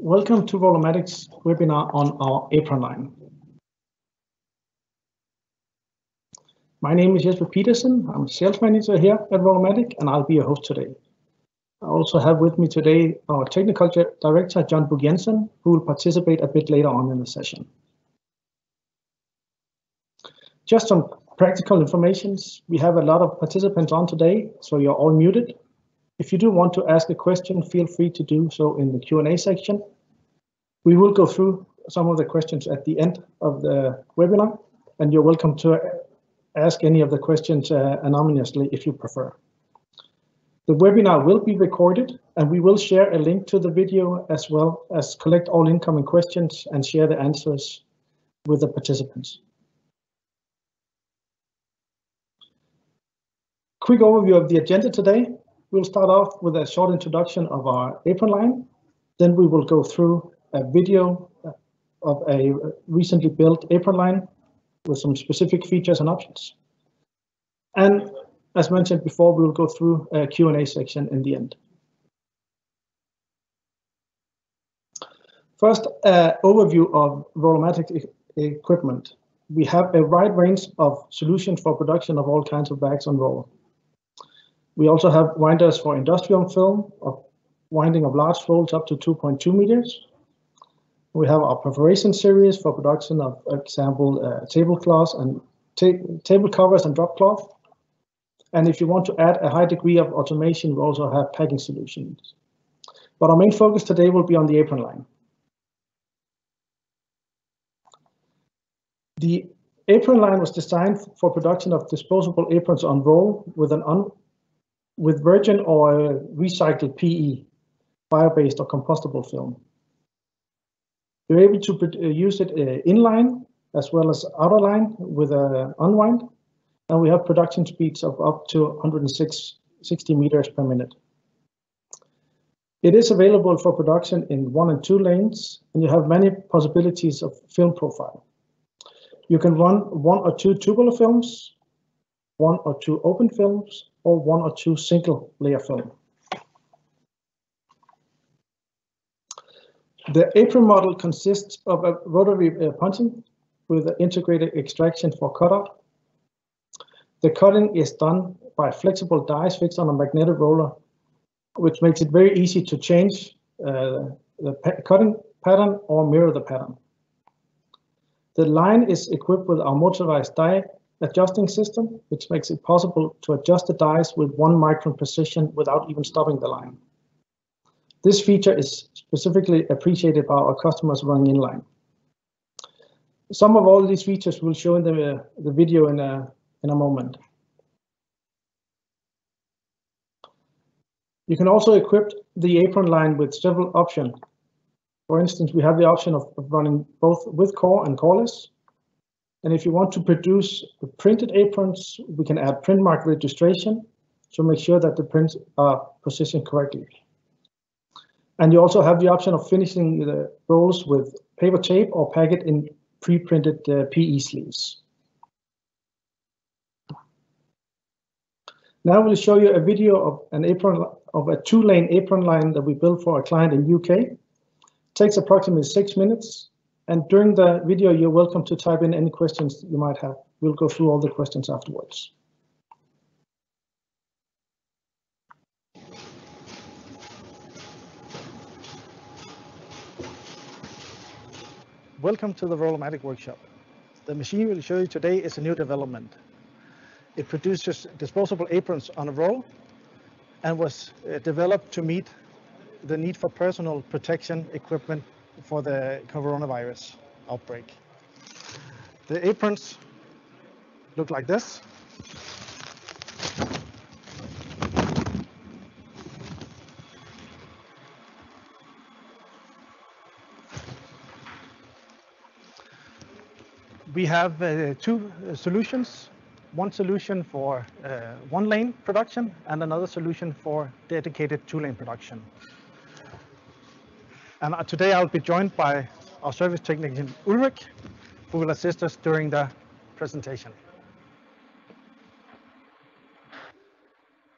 Welcome to Roll-o-Matic's webinar on our apron line. My name is Jesper Petersen. I'm sales manager here at Roll-o-Matic, and I'll be your host today. I also have with me today our technical director, John Bug Jensen, who will participate a bit later on in the session. Just some practical informations. We have a lot of participants on today, so you're all muted. If you do want to ask a question, feel free to do so in the Q&A section. We will go through some of the questions at the end of the webinar, and you're welcome to ask any of the questions uh, anonymously if you prefer. The webinar will be recorded, and we will share a link to the video as well as collect all incoming questions and share the answers with the participants. Quick overview of the agenda today. We'll start off with a short introduction of our apron line. Then we will go through a video of a recently built apron line with some specific features and options. And as mentioned before, we will go through a Q&A section in the end. First, uh, overview of Roll-o-Matic e equipment. We have a wide range of solutions for production of all kinds of bags on roll. We also have winders for industrial film, of winding of large rolls up to 2.2 meters. We have our perforation series for production of, example, uh, tablecloths and ta table covers and drop cloth. And if you want to add a high degree of automation, we also have packing solutions. But our main focus today will be on the apron line. The apron line was designed for production of disposable aprons on roll with an with virgin or recycled PE, bio-based or compostable film. You're able to uh, use it uh, inline as well as outer line with a unwind, and we have production speeds of up to 160 meters per minute. It is available for production in one and two lanes, and you have many possibilities of film profile. You can run one or two tubular films, one or two open films, or one or two single layer film. The apron model consists of a rotary uh, punching with an integrated extraction for cutout. The cutting is done by flexible dies fixed on a magnetic roller, which makes it very easy to change uh, the pa cutting pattern or mirror the pattern. The line is equipped with our motorized die adjusting system, which makes it possible to adjust the dies with one micron precision without even stopping the line. This feature is specifically appreciated by our customers running inline. Some of all these features we'll show in the, uh, the video in a, in a moment. You can also equip the apron line with several options. For instance, we have the option of running both with core and coreless, and if you want to produce printed aprons, we can add print mark registration to make sure that the prints are positioned correctly. And you also have the option of finishing the rolls with paper tape or pack it in pre-printed uh, PE sleeves. Now we'll show you a video of an apron of a two-lane apron line that we built for a client in UK. It takes approximately six minutes and during the video, you're welcome to type in any questions you might have. We'll go through all the questions afterwards. Welcome to the Roll-o-Matic workshop. The machine we'll show you today is a new development. It produces disposable aprons on a roll and was uh, developed to meet the need for personal protection equipment for the coronavirus outbreak. The aprons look like this. We have uh, two uh, solutions, one solution for uh, one lane production and another solution for dedicated two lane production. And uh, today I'll be joined by our service technician Ulrich, who will assist us during the presentation.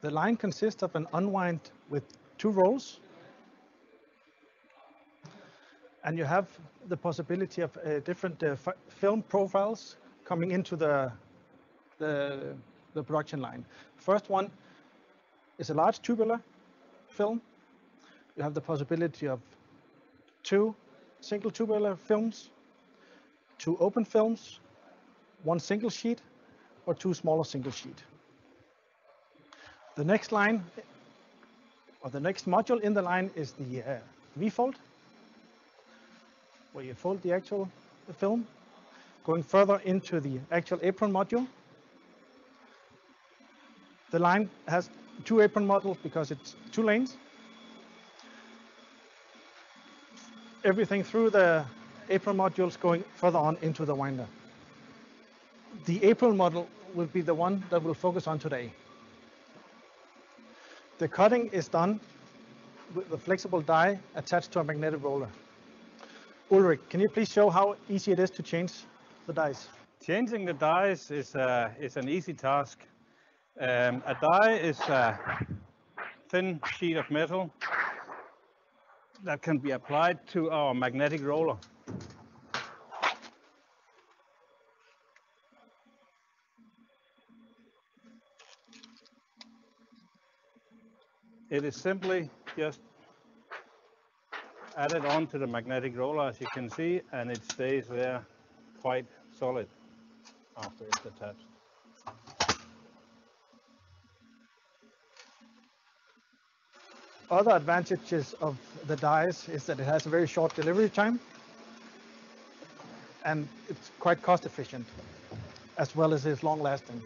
The line consists of an unwind with two rolls. and you have the possibility of uh, different uh, film profiles coming into the, the, the production line. First one is a large tubular film. You have the possibility of two single tubular films, two open films, one single sheet, or two smaller single sheet. The next line, or the next module in the line is the uh, V-fold, where you fold the actual film. Going further into the actual apron module, the line has two apron modules because it's two lanes. Everything through the apron modules going further on into the winder. The apron model will be the one that we'll focus on today. The cutting is done with a flexible die attached to a magnetic roller. Ulrich, can you please show how easy it is to change the dies? Changing the dies is, uh, is an easy task. Um, a die is a thin sheet of metal that can be applied to our magnetic roller. It is simply just added onto the magnetic roller as you can see and it stays there quite solid after it's attached. Other advantages of the dies is that it has a very short delivery time and it's quite cost efficient as well as it's long lasting.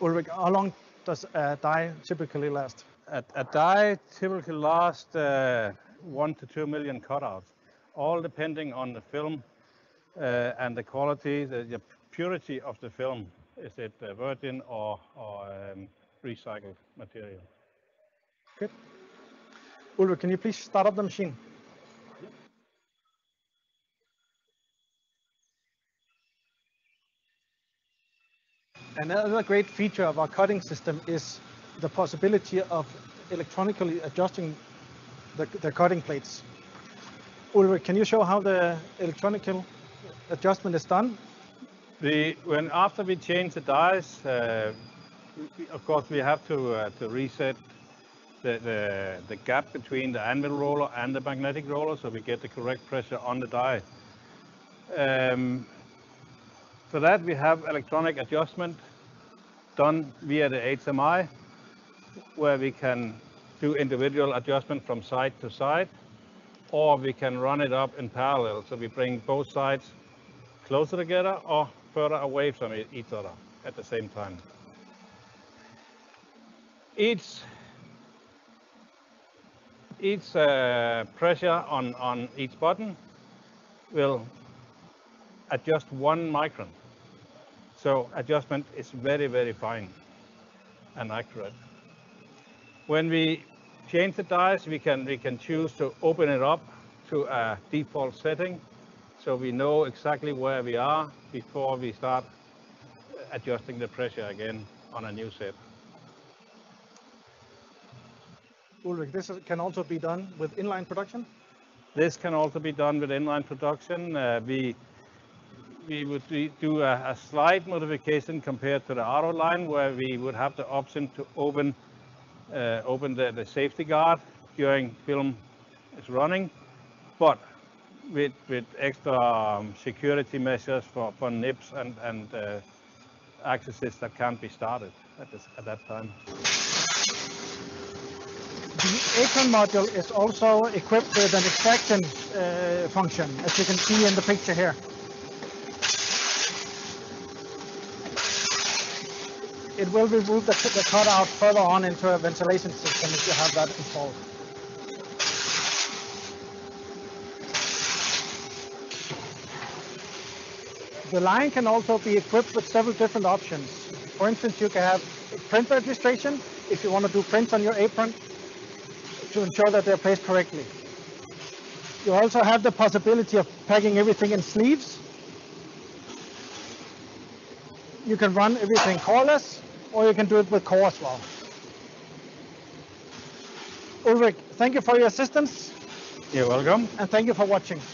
Ulrik, how long does a die typically last? A, a die typically lasts uh, one to two million cutouts, all depending on the film uh, and the quality, the, the, purity of the film. Is it uh, virgin or, or um, recycled material? Good. Ulrik, can you please start up the machine? Another great feature of our cutting system is the possibility of electronically adjusting the, the cutting plates. Ulrich, can you show how the electronic adjustment is done? The, when after we change the dies, uh, of course we have to uh, to reset the, the the gap between the anvil roller and the magnetic roller, so we get the correct pressure on the die. Um, for that we have electronic adjustment done via the HMI, where we can do individual adjustment from side to side, or we can run it up in parallel. So we bring both sides closer together or further away from each other at the same time. Each each uh, pressure on, on each button will adjust one micron. So adjustment is very, very fine and accurate. When we change the dies, we can, we can choose to open it up to a default setting so we know exactly where we are before we start adjusting the pressure again on a new set. Ulrik, this can also be done with inline production? This can also be done with inline production. Uh, we we would do a, a, slight modification compared to the auto line where we would have the option to open uh, open the, the safety guard during film is running, but with with extra um, security measures for, for nips and and uh, accesses that can't be started at this at that time. The apron module is also equipped with an extraction uh, function, as you can see in the picture here. it will remove the, the cutout further on into a ventilation system if you have that installed. The line can also be equipped with several different options. For instance, you can have print registration if you want to do prints on your apron to ensure that they're placed correctly. You also have the possibility of packing everything in sleeves. You can run everything coreless or you can do it with core as well. Ulrik, thank you for your assistance. You're welcome. And thank you for watching.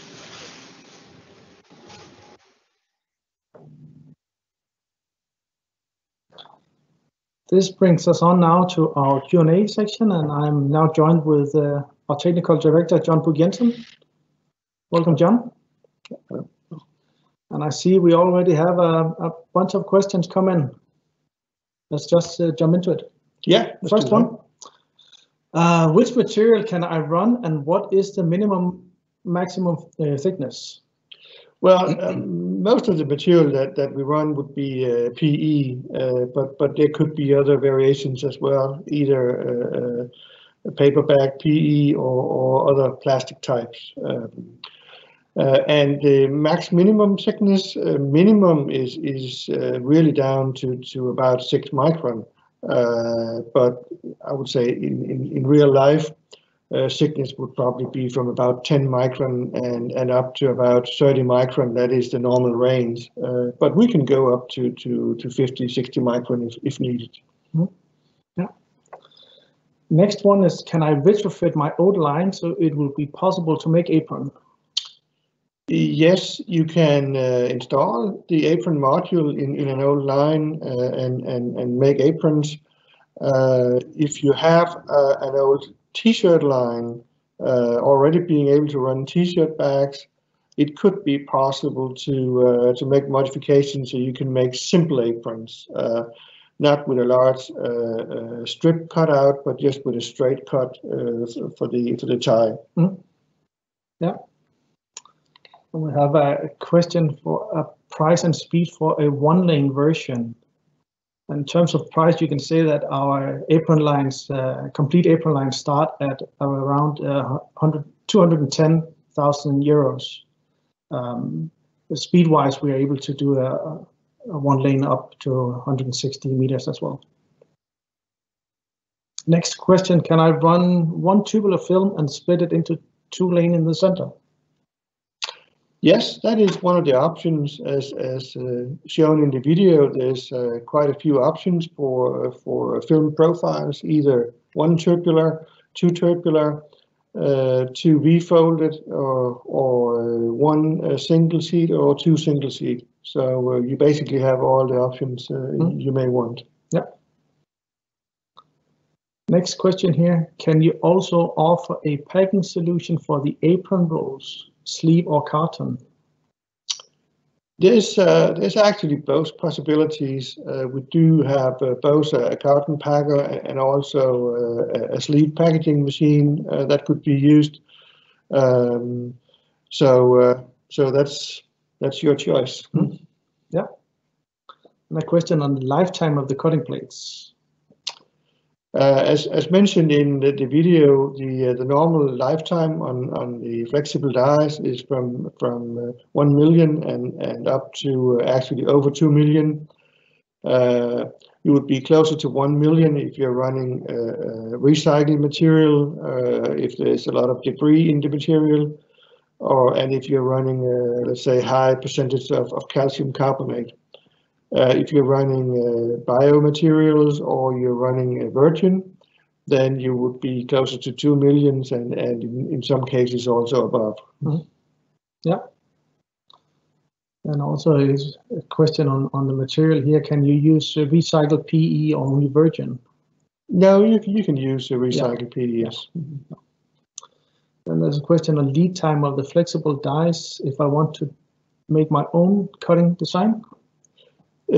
This brings us on now to our Q&A section, and I'm now joined with uh, our technical director, John Bug Jensen. Welcome, John. And I see we already have a, a bunch of questions come in. Let's just uh, jump into it. Yeah. First one. Uh, which material can I run and what is the minimum maximum uh, thickness? Well, um, most of the material that, that we run would be uh, PE, uh, but but there could be other variations as well, either uh, uh paperback PE or, or other plastic types. Um, uh, and the max minimum thickness uh, minimum is is really down to to about six micron. but I would say in, in, in real life, uh, thickness would probably be from about 10 micron and, and up to about 30 micron. That is the normal range. Uh, but we can go up to, to, to 50, 60 micron if, if needed. Mm -hmm. Yeah. Next one is, can I retrofit my old line so it will be possible to make apron? Yes, you can uh, install the apron module in, in an old line uh, and, and, and make aprons. Uh, if you have uh, an old t-shirt line, uh, already being able to run t-shirt bags, it could be possible to uh, to make modifications so you can make simple aprons, uh, not with a large uh, uh, strip cut out, but just with a straight cut uh, for the for the tie. Mm -hmm. Yeah. We have a question for a price and speed for a one-lane version. In terms of price, you can say that our apron lines, uh, complete apron lines start at around uh, 210,000 euros. Um, Speed-wise, we are able to do a, a one lane up to 160 meters as well. Next question, can I run one tubular film and split it into two lane in the center? Yes, that is one of the options as, as uh, shown in the video. There's uh, quite a few options for, for film profiles, either one tubular, two tubular, uh, two V-folded, or, or uh, one uh, single seat or two single seat. So uh, you basically have all the options mm. you may want. Yeah. Next question here. Can you also offer a packing solution for the apron rolls? Sleeve or carton? There's uh, there's actually both possibilities. Uh, we do have uh, both a carton packer and also uh, a sleeve packaging machine uh, that could be used. Um, so uh, so that's that's your choice. Mm -hmm. Yeah. And a question on the lifetime of the cutting plates. Uh, as, mentioned in the, video, the uh, the normal lifetime on, the flexible dies is from from uh, one million and up to actually over two million. You would be closer to one million if you're running recycled material, if there's a lot of debris in the material, or and if you're running let's say high percentage of calcium carbonate. Uh, if you're running uh, biomaterials or you're running a virgin, then you would be closer to 2 millions and, and in, in some cases also above. Mm -hmm. Yeah. And also is a question on, on the material here. Can you use recycled PE or only virgin? No, you, you can use a recycled yeah. PE, yes. Mm -hmm. And there's a question on lead time of the flexible dies. If I want to make my own cutting design,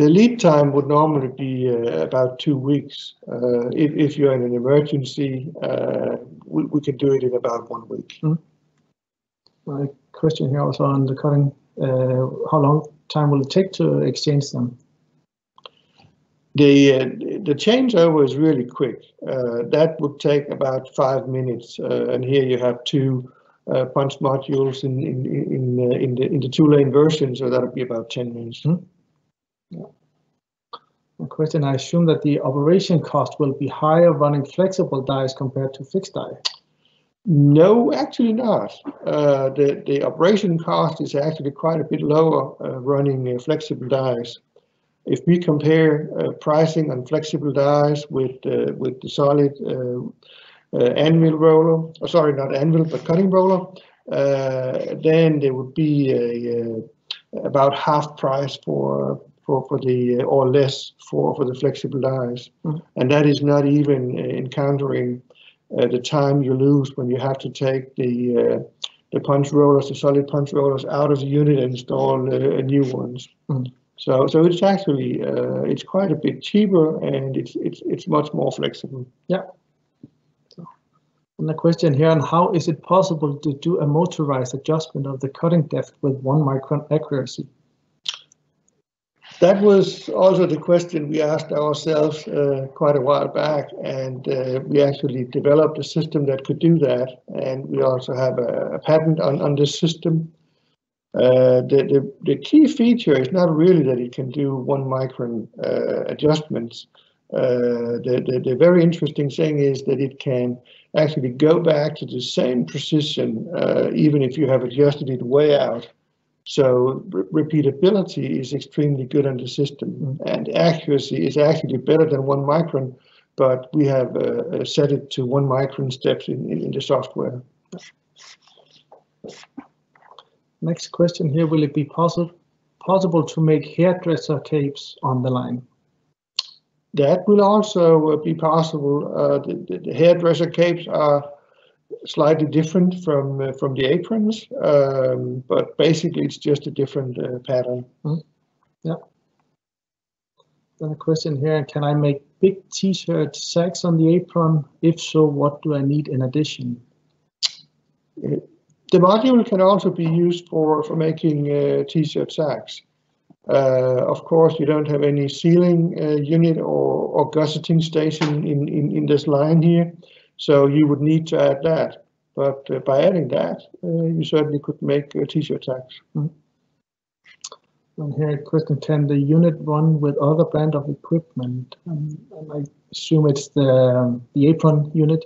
lead time would normally be uh, about two weeks. Uh, if, if you're in an emergency, we, we can do it in about one week. Mm. My question here also on the cutting, how long time will it take to exchange them? The, uh, the changeover is really quick. Uh, that would take about five minutes. Uh, and here you have two punch modules in, in, in, in, the, in the two lane version, so that would be about 10 minutes. Mm. Yeah. A question, I assume that the operation cost will be higher running flexible dies compared to fixed die. No, actually not. Uh, the, the operation cost is actually quite a bit lower uh, running uh, flexible dies. If we compare uh, pricing on flexible dies with uh, with the solid uh, anvil roller, sorry, not anvil, but cutting roller, then there would be a, about half price for for, for the, uh, or less for, for the flexible dies. Mhm. And that is not even uh, encountering uh, the time you lose when you have to take the, uh, the punch rollers, the solid punch rollers out of the unit and install uh, new ones. Mhm. So, so it's actually, uh, it's quite a bit cheaper and it's, it's, it's much more flexible. Yeah. And a question here on how is it possible to do a motorized adjustment of the cutting depth with one micron accuracy? That was also the question we asked ourselves uh, quite a while back, and uh, we actually developed a system that could do that. And we also have a, a patent on, on this system. Uh, the, the, the key feature is not really that it can do one micron uh, adjustments. Uh, the, the, the very interesting thing is that it can actually go back to the same precision, uh, even if you have adjusted it way out. So re- repeatability is extremely good on the system, and accuracy is actually better than one micron, but we have uh, set it to one micron steps in, in, in the software. Next question here, will it be possible possible to make hairdresser capes on the line? That will also uh, be possible. Uh, the, the, the hairdresser capes are slightly different from uh, from the aprons, um, but basically it's just a different uh, pattern. Then a question here, can I make big t-shirt sacks on the apron? If so, what do I need in addition? The module can also be used for, for making uh, t-shirt sacks. Uh, of course, you don't have any sealing uh, unit or, or gusseting station in, in, in this line here, so you would need to add that. But uh, by adding that, uh, you certainly could make uh, t-shirt sacks. And here, question 10, the unit run with other brand of equipment. Um, and I assume it's the, um, the apron unit.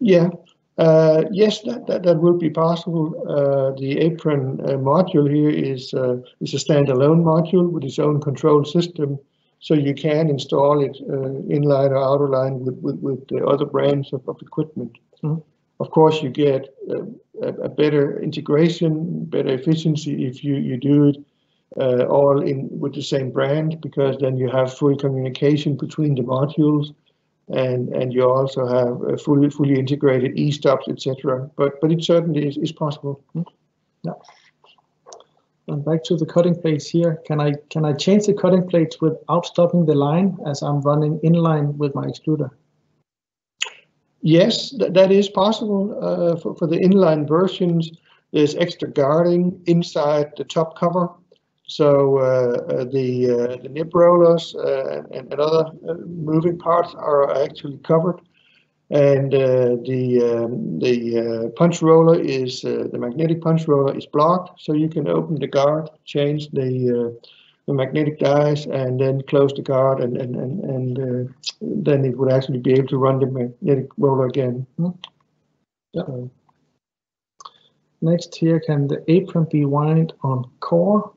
Yeah, uh, yes, that, that, that will be possible. Uh, the apron uh, module here is, uh, is a standalone module with its own control system. So you can install it uh, inline or outer line with, with, with the other brands of, of equipment. Mhm. Of course, you get uh, a, a better integration, better efficiency if you, you do it uh, all in with the same brand because then you have full communication between the modules and and you also have a fully fully integrated e-stops, etc. But but it certainly is, is possible. And back to the cutting plates here. Can I can I change the cutting plates without stopping the line as I'm running inline with my extruder? Yes, that, that is possible uh, for for the inline versions. There's extra guarding inside the top cover, so uh, uh, the uh, the nip rollers uh, and, and other uh, moving parts are actually covered. And uh, the um, the uh, punch roller is uh, the magnetic punch roller is blocked, so you can open the guard, change the uh, the magnetic dies, and then close the guard, and and and, and uh, then it would actually be able to run the magnetic roller again. Yeah. So, Next here, can the apron be wind on core?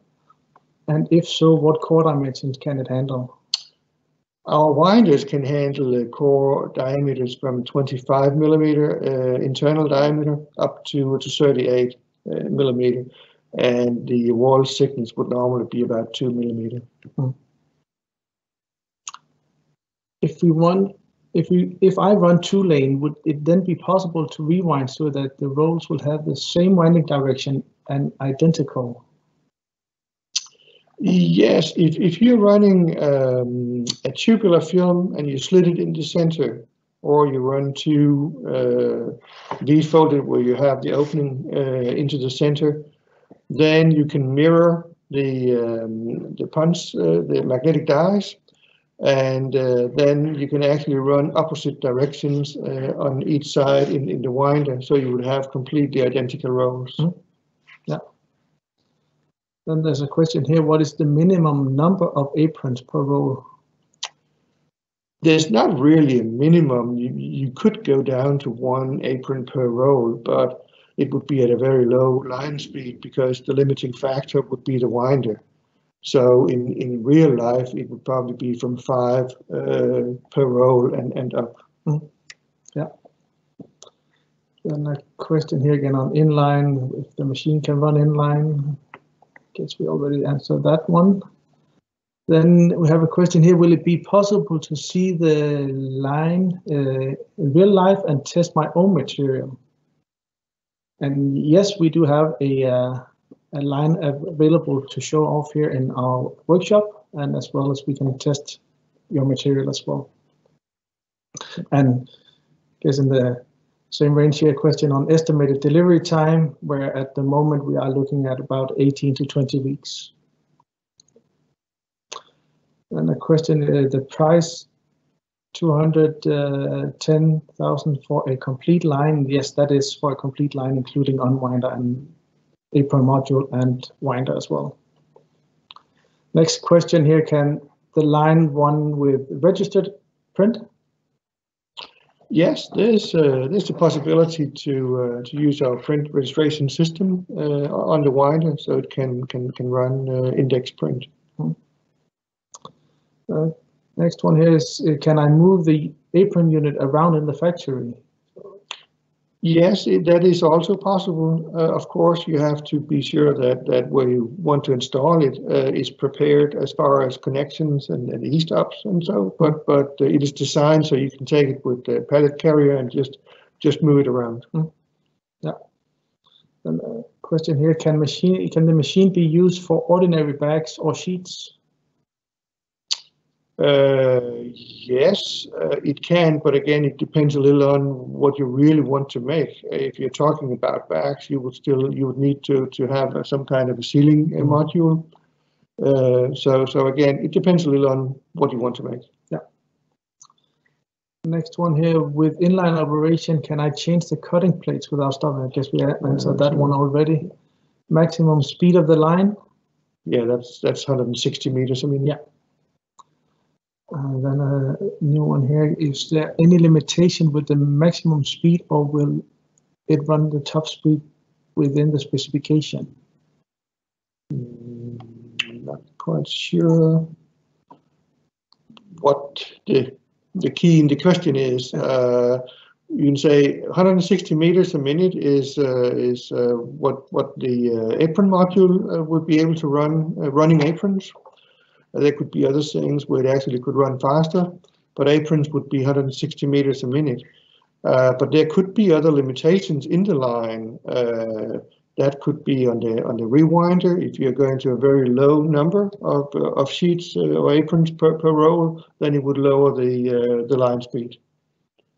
And if so, what core dimensions can it handle? Our winders can handle uh, core diameters from 25 millimeter uh, internal diameter up to, to 38 uh, millimeter. And the wall thickness would normally be about 2 millimeter. If we run, if we, if I run two lane, would it then be possible to rewind so that the rolls will have the same winding direction and identical? Yes, if, if you're running um, a tubular film and you slit it in the center, or you run two uh, V-folded where you have the opening uh, into the center, then you can mirror the um, the punch, uh, the magnetic dies, and uh, then you can actually run opposite directions uh, on each side in, in the winder, so you would have completely identical rolls. Then there's a question here, what is the minimum number of aprons per roll? There's not really a minimum. You, you could go down to one apron per roll, but it would be at a very low line speed because the limiting factor would be the winder. So in, in real life, it would probably be from five uh, per roll and, and up. Then a question here again on inline, if the machine can run inline. Guess we already answered that one. Then we have a question here. Will it be possible to see the line uh, in real life and test my own material? And yes, we do have a, uh, a line available to show off here in our workshop, and as well as we can test your material as well. And I guess in the same range here, question on estimated delivery time, where at the moment we are looking at about 18 to 20 weeks. And a question, uh, the price 210,000 for a complete line. Yes, that is for a complete line, including unwinder and apron module and winder as well. Next question here, can the line one with registered print? Yes, there's uh, there's a possibility to uh, to use our print registration system uh, on the winder, so it can can can run uh, index print. Uh, next one here is, can I move the apron unit around in the factory? Yes, it, that is also possible. Uh, of course, you have to be sure that, that where you want to install it uh, is prepared as far as connections and, and e-stops and so. But but uh, it is designed so you can take it with the pallet carrier and just just move it around. Mm. Yeah. And a question here: Can machine can the machine be used for ordinary bags or sheets? Uh, yes, uh, it can, but again, it depends a little on what you really want to make. If you're talking about bags, you would still you would need to to have uh, some kind of a sealing module. Uh, so so again, it depends a little on what you want to make. Yeah. Next one here with inline operation, can I change the cutting plates without stopping? I guess we answered that one already. Maximum speed of the line. Yeah, that's that's 160 meters. I mean, yeah. Uh, then a new one here. Is there any limitation with the maximum speed or will it run the top speed within the specification? Mm, not quite sure what the the key in the question is. Uh, you can say 160 meters a minute is uh, is uh, what what the uh, apron module would be able to run running aprons. There could be other things where it actually could run faster, but aprons would be 160 meters a minute. Uh, but there could be other limitations in the line. Uh, that could be on the on the rewinder. If you're going to a very low number of uh, of sheets uh, or aprons per, per roll, then it would lower the uh, the line speed.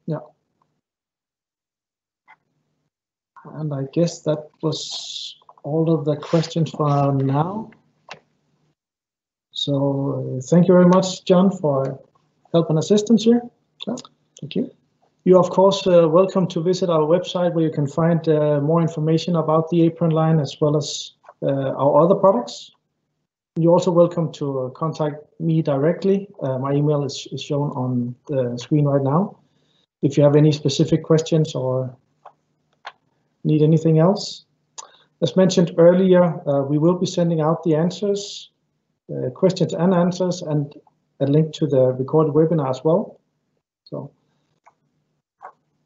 Yeah. And I guess that was all of the questions for now. So uh, thank you very much, John, for help and assistance here. thank you. You're of course uh, welcome to visit our website where you can find uh, more information about the apron line as well as uh, our other products. You're also welcome to uh, contact me directly. Uh, my email is, is, shown on the screen right now. If you have any specific questions or need anything else. As mentioned earlier, we will be sending out the answers uh, questions and answers and a link to the recorded webinar as well. So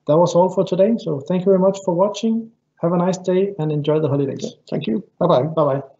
that was all for today. So thank you very much for watching. Have a nice day and enjoy the holidays. Thank you. Bye-bye. Bye-bye.